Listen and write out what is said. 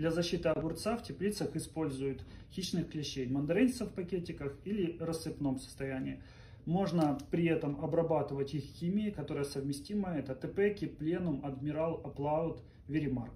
Для защиты огурца в теплицах используют хищных клещей, мандаринцев в пакетиках или рассыпном состоянии. Можно при этом обрабатывать их химией, которая совместима. Это ТП, Пленум, Адмирал, Аплаут, Веримарк.